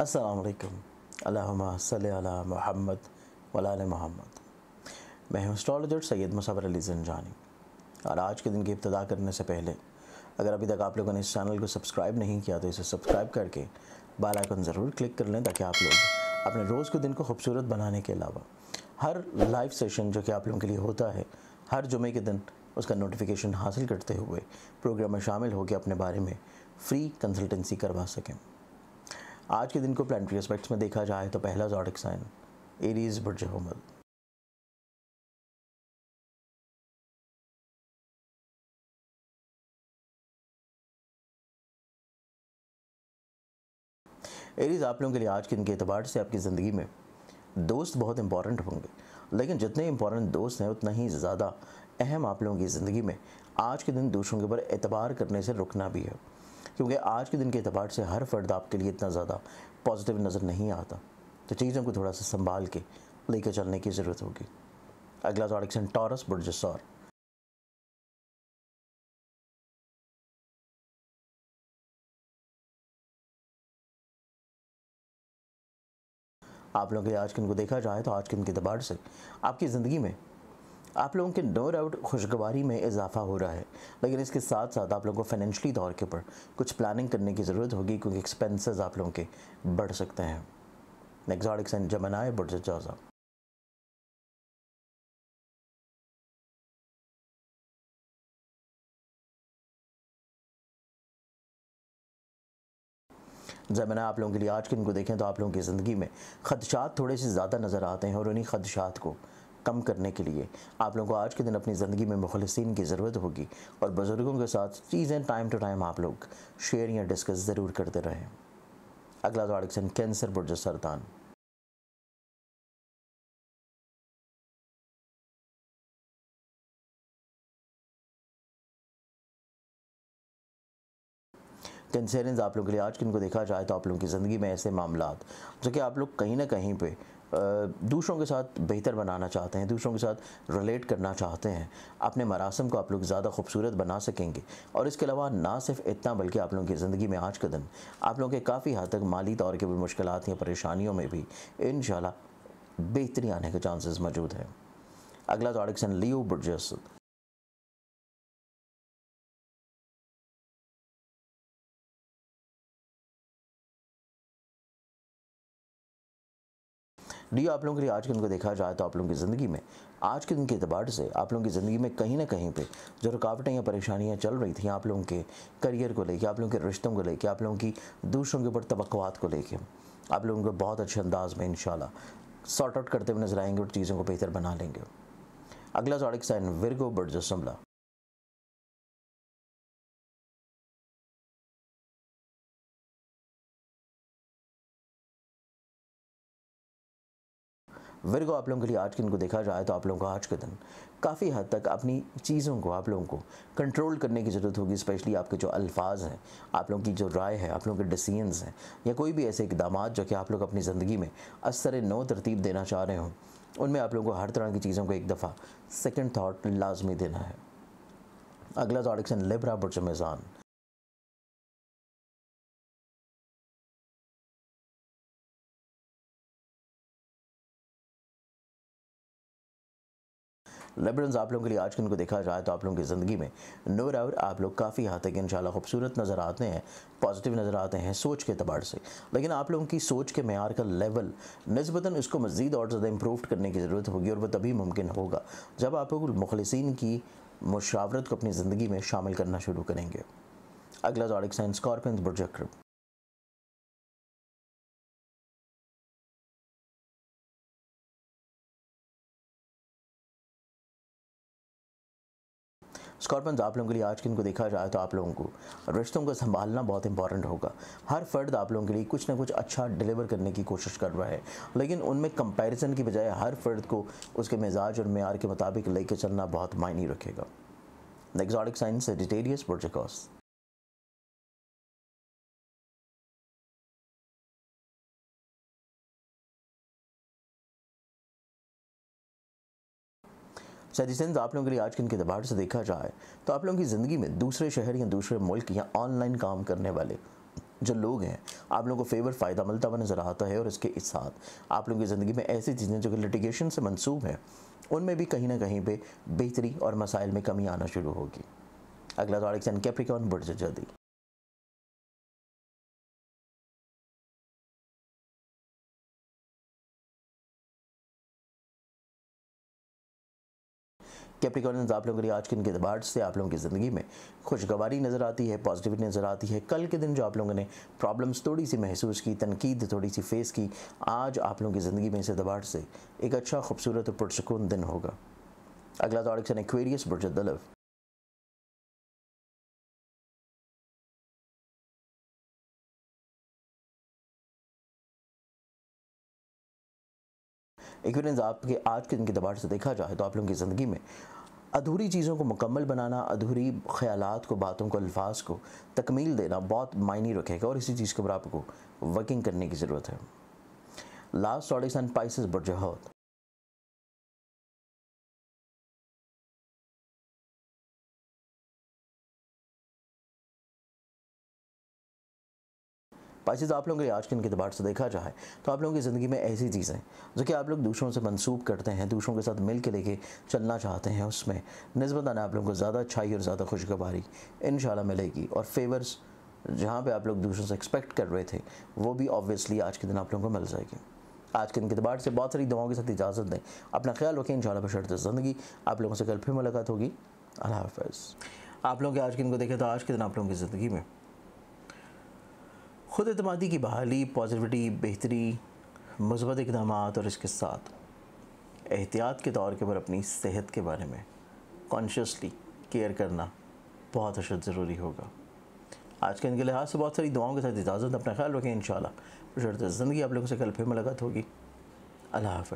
असलकम अल्लाहुम्मा सल्ली अला मोहम्मद वला आले मोहम्मद मैं हूँ एस्ट्रोलॉजर सैयद मुसवर अली जंजानी। और आज के दिन की इब्तदा करने से पहले, अगर अभी तक आप लोगों ने इस चैनल को सब्सक्राइब नहीं किया तो इसे सब्सक्राइब करके बाल आइकन ज़रूर क्लिक कर लें, ताकि आप लोग अपने रोज़ के दिन को खूबसूरत बनाने के अलावा हर लाइव सेशन जो कि आप लोगों के लिए होता है, हर जुमे के दिन उसका नोटिफिकेशन हासिल करते हुए प्रोग्राम में शामिल होकर अपने बारे में फ्री कंसल्टेंसी करवा सकें। आज के दिन को प्लानिटरी एस्पेक्ट्स में देखा जाए तो पहला जॉडिक साइन एरीज बुर्ज हमल एरीज आप लोगों के लिए आज के दिन के अतबार से आपकी ज़िंदगी में दोस्त बहुत इंपॉर्टेंट होंगे, लेकिन जितने इंपॉर्टेंट दोस्त हैं, उतना ही ज़्यादा अहम आप लोगों की ज़िंदगी में आज के दिन दूसरों के ऊपर एतबार करने से रुकना भी है। क्योंकि आज के दिन के अतबार से हर फ़र्द आपके लिए इतना ज़्यादा पॉजिटिव नज़र नहीं आता। तो चीज़ों को थोड़ा सा संभाल के लेकर चलने की ज़रूरत होगी। अगला जॉडिक्सन टॉरस बुर्जसौर आप लोगों के आज के को देखा जाए तो आज के दिन के से आपकी ज़िंदगी में आप लोगों के नो डाउट खुशगवारी में इजाफा हो रहा है, लेकिन इसके साथ साथ आप लोगों को फाइनेंशली तौर के ऊपर कुछ प्लानिंग करने की ज़रूरत होगी, क्योंकि एक्सपेंसेस आप लोगों के बढ़ सकते हैं। नेक्सॉडिक्स एंड जमनाए बुर्ज जौजा जमना आप लोगों के लिए आज के दिन को देखें तो आप लोगों की ज़िंदगी में खदशात थोड़े से ज़्यादा नज़र आते हैं और उन्हीं खदशात को कम करने के लिए आप लोगों को आज के दिन अपनी ज़िंदगी में मुखलसिन की ज़रूरत होगी और बुज़ुर्गों के साथ चीज़ें टाइम टू टाइम आप लोग शेयर या डिस्कस ज़रूर करते रहें। अगला तो कैंसर बुर्ज सरतान। कैंसरियंस आप लोगों के लिए आज किन को देखा जाए तो आप लोगों की ज़िंदगी में ऐसे मामला जो कि आप लोग कहीं ना कहीं पे दूसरों के साथ बेहतर बनाना चाहते हैं, दूसरों के साथ रिलेट करना चाहते हैं, अपने मरासम को आप लोग ज़्यादा खूबसूरत बना सकेंगे। और इसके अलावा ना सिर्फ़ इतना, बल्कि आप लोगों की ज़िंदगी में आज का दिन, आप लोगों के काफ़ी हद तक माली तौर के भी मुश्किल या परेशानियों में भी इन बेहतरी आने के चांसेस मौजूद हैं। अगला आडिक्सन लियो बुर्जस डी आप लोगों के लिए आज के दिन को देखा जाए तो आप लोगों की ज़िंदगी में, आज के दिन के अतबार से आप लोगों की ज़िंदगी में कहीं ना कहीं पे जो रुकावटें या परेशानियाँ चल रही थी आप लोगों के करियर को लेके, आप लोगों के रिश्तों को लेके, आप लोगों की दूसरों के ऊपर तवक़ात को लेके, आप लोगों को बहुत अच्छे अंदाज में इन सॉर्ट आउट करते हुए नज़र आएँगे और चीज़ों को बेहतर बना लेंगे। अगला जॉडिक साइन विरगो बर्जसमला विर्गो आप लोगों के लिए आज के दिन को देखा जाए तो आप लोगों को आज के दिन काफ़ी हद तक अपनी चीज़ों को आप लोगों को कंट्रोल करने की ज़रूरत होगी स्पेशली आपके जो अल्फाज हैं, आप लोगों की जो राय है, आप लोगों के डिसीजंस हैं, या कोई भी ऐसे इकदाम जो कि आप लोग अपनी ज़िंदगी में असर नो तरतीब देना चाह रहे हों, उनमें आप लोगों को हर तरह की चीज़ों को एक दफ़ा सेकेंड थाट लाजमी देना है। अगला जॉडिक्सन लिब्रा बुर्ज मेज़ान लेबरन्स आप लोगों के लिए आज के उनको देखा जाए तो आप लोगों की ज़िंदगी में नो डाउट आप लोग काफ़ी हद तक इन खूबसूरत नज़र आते हैं, पॉजिटिव नज़र आते हैं सोच के अतबार से। लेकिन आप लोगों की सोच के मैार का लेवल नस्बता इसको मज़ीद और ज़्यादा इम्प्रूव करने की ज़रूरत होगी और वह तभी मुमकिन होगा जब आप लोग मुखलसिन की मुशावरत को अपनी ज़िंदगी में शामिल करना शुरू करेंगे। अगला जॉडिक साइन स्कॉर्पियंस बुर्जक्रम स्कॉर्पन्स आप लोगों के लिए आज के दिन को देखा जाए तो आप लोगों को रिश्तों को संभालना बहुत इंपॉर्टेंट होगा। हर फर्द आप लोगों के लिए कुछ ना कुछ अच्छा डिलीवर करने की कोशिश कर रहा है। लेकिन उनमें कंपैरिजन की बजाय हर फर्द को उसके मिजाज और मैार के मुताबिक लेके चलना बहुत मायने रखेगा। एग्जॉटिक साइंस डिटेरियस प्रोजेकॉस सजेशंस आप लोगों के लिए आज के इनके दबाव से देखा जाए तो आप लोगों की ज़िंदगी में दूसरे शहर या दूसरे मुल्क या ऑनलाइन काम करने वाले जो लोग हैं, आप लोगों को फेवर फ़ायदा मिलता हुआ नज़र आता है और इसके साथ आप लोगों की ज़िंदगी में ऐसी चीज़ें जो कि लिटिगेशन से मंसूब हैं, उनमें भी कहीं ना कहीं पे बेहतरी और मसाइल में कमी आना शुरू होगी। अगला तारीख सन कैप्रिकॉन बुर्ज जल्दी। कैप्रिकॉर्नियंस आप लोगों के लिए आज के इनके अतबार से आप लोगों की ज़िंदगी में खुशगवारी नज़र आती है पॉजिटिविटी नज़र आती है। कल के दिन जो आप लोगों ने प्रॉब्लम्स थोड़ी सी महसूस की, तनकीद थोड़ी सी फेस की, आज आप लोगों की ज़िंदगी में इस अतबार से एक अच्छा खूबसूरत और पुरसकून दिन होगा। अगला तारीख सन एक्वेरियस बुरज एक्सपीरियंस आपके, आज के दिन के दबार से देखा जाए तो आप लोगों की ज़िंदगी में अधूरी चीज़ों को मुकम्मल बनाना, अधूरी ख्याल को, बातों को, अल्फाज को तकमील देना बहुत मायने रखेगा और इसी चीज़ के ऊपर आपको वर्किंग करने की ज़रूरत है। लास्ट ऑडिसन पाइसिस बुरजहत पाचिस आप लोगों के आज के इनके अतबार से देखा जाए तो आप लोगों की ज़िंदगी में ऐसी चीज़ें जो कि आप लोग दूसरों से मनसूब करते हैं, दूसरों के साथ मिल के लेके चलना चाहते हैं, उसमें नस्बता आप लोगों को ज़्यादा अच्छाई और ज़्यादा खुशगवारी इन मिलेगी। और फेवर्स जहाँ पे आप लोग दूसरों से एक्सपेक्ट कर रहे थे, वो भी ऑब्वियसली आज के दिन आप लोगों को मिल जाएगी। आज के दिन के अतबार से बहुत सारी दवाओं के साथ इजाज़त दें। अपना ख्याल रखें इन शाला बशरत ज़िंदगी आप लोगों से कल फिर मुलाकात होगी। अल्लाह हाफ़ आप लोग आज के दिन को देखें तो आज के दिन आप लोगों की ज़िंदगी में ख़ुद अतमादी की बहाली पॉजिटिविटी बेहतरी, मस्बत इकदाम और इसके साथ एहतियात के तौर के पर अपनी सेहत के बारे में कॉन्शियसली केयर करना बहुत अशद ज़रूरी होगा। आज के इनके लिहाज से बहुत सारी दुआओं के साथ इजाज़त, अपना ख्याल रखें इन शाला ज़िंदगी आप लोगों से कल फिर मुलाकात होगी। अल्लाह हाफ़